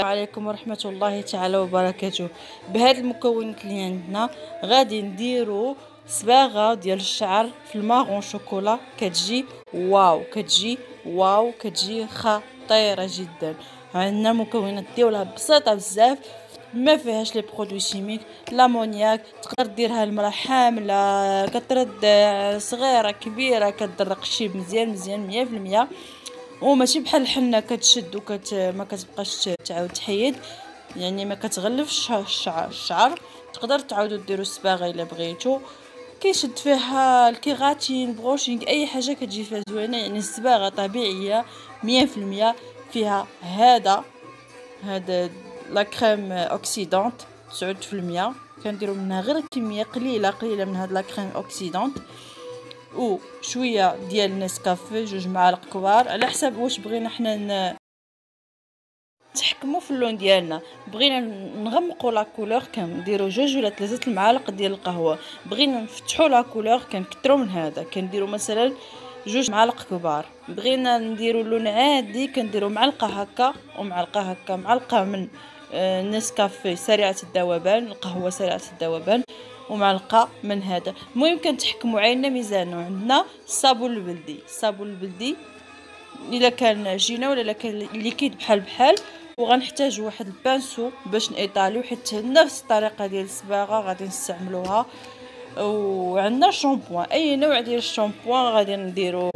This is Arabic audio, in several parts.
عليكم ورحمة الله تعالى وبركاته. بهاد المكونات اللي عندنا غادي نديرو صباغة ديال الشعر في ال marron chocolat. كتجي wow كتجي wow كتجي خطيرة جدا. عندنا المكونات ديالها بسيطة بزاف ما فيهاش les produits chimiques l'ammoniac تقدر ديرها المرأة حاملة كترضع صغيرة كبيرة كدرق الشيب مزيان مزيان مية في المية. وماشي بحال الحنه كتشد الوقت ما كتبقاش تعاود تحيد. يعني ما كتغلفش الشعر الشعر. تقدر تعاودوا ديروا الصباغه إلا بغيتو. كيشد فيها ال kératine brushing أي حاجة كتجي فيها زوينة. يعني الصباغة طبيعية مية في المية فيها هذا هذا la crème oxydante تسعود في المية. كنديرو منها غير كمية قليلة قليلة من هاد la crème oxydante و شوية ديال نسكافيه جوج معالق كبار. على حسب واش بغينا حنا نتحكموا في اللون ديالنا. بغينا نغمقوا la couleur كنديروا جوج ولا ثلاثة المعالق ديال القهوة. بغينا نفتحوا la couleur كنكثروا من هذا. كنديروا مثلا جوج معالق كبار. بغينا نديروا اللون عادي كنديروا معلقة هكا ومعلقة هكا. معلقة من آه، نسكافيه سريعة الذوبان القهوة سريعة الذوبان. ومعلقة من هذا. المهم كنتحكموا عيننا ميزانه عندنا الصابون البلدي. الصابون البلدي إلا كان جينا ولا كان liquide بحال بحال. وغنحتاج واحد ال pinceau باش نيطاليو حيت نفس الطريقة ديال الصباغة غادي نستعملوها. وعندنا شامبوان. أي نوع ديال الشامبوان غادي نديروه؟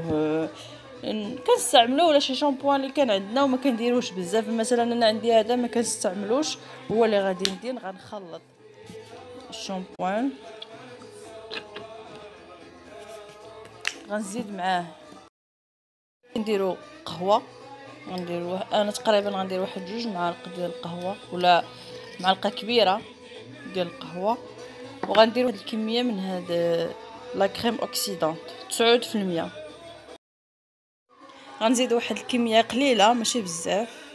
كنستعملو ولا شي شامبوان اللي كان عندنا وما كنديروش بزاف. مثلا أنا عندي هذا ما كنستعملوش. هو اللي غادي ندير غنخلط. الشامبوان. غنزيد معاه. نديرو قهوة. غنديرو أنا تقريبا غندير واحد جوج معالق ديال القهوة ولا معلقة كبيرة ديال القهوة. وغندير واحد الكمية من هاد la crème oxydante 9% غنزيد واحد الكمية قليلة ماشي بزاف.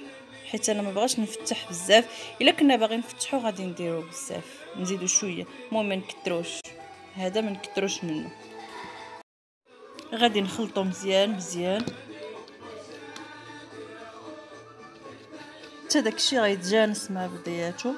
حيت أنا ما بغاش نفتح بزاف. إلا كنا باغيين نفتحو غادي نديرو بزاف. نزيدو شوية. المهم ما نكثروش هذا ما نكثروش منه غادي نخلطو مزيان مزيان. حتى داكشي غيتجانس مع بعضياتو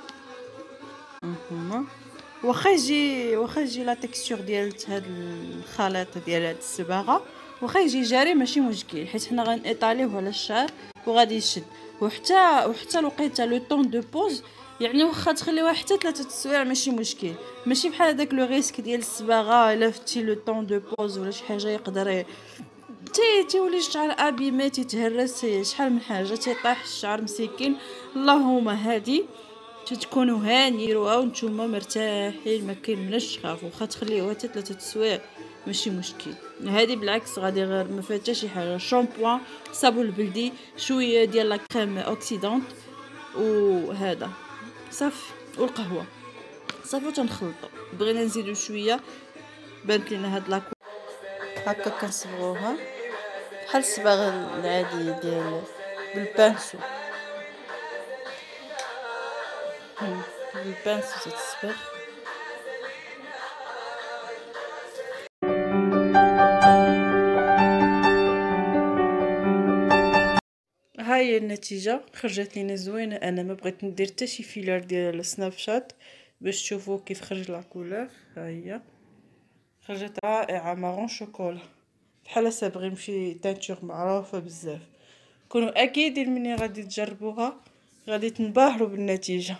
واخا يجي واخا يجي لا تكستور ديال هاد الخليط ديال هاد الصباغة. واخا يجي جاري ماشي مشكل. حيت حنا غنيطاليوه على الشعر. وغادي يشد. وحتى وحتى الوقيته le temps de pose يعني واخا تخليوها حتى ثلاثة السوايع ماشي مشكل. ماشي بحال هذاك le risque ديال الصباغة إلا فتي le temps de pose ولا شي حاجة يقدر تيولي الشعر abîmé تيتهرس شحال من حاجة تيطيح الشعر مسكين. اللهم هادي. تتكونوا هانيين وأنتم مرتاحين ما كاين مناش تخافوا واخا تخليوها حتى ثلاثة السوايع ماشي مشكل. هذه بالعكس غادي غير ما فيها حتى شي حاجة. شامبوان صابون البلدي شوية ديال la crème oxydante وهذا. صافي والقهوة. صافي تنخلطو بغينا نزيدو شوية بانت لينا هاد la couche هكا كنصبغوها. بحال الصباغ العادي ديال بال pinceau. بال pinceau تتصبغ هاي النتيجة خرجت لينا زوينة. أنا ما بغيت ندير حتى شي فيلر ديال ال Snapchat باش تشوفوا كيف خرج la couleur ها هي. خرجت رائعة marron chocolat بحال صابغين شي teinture معروفة بزاف. كونوا أكيدين مني غادي تجربوها غادي تنبهروا بالنتيجة.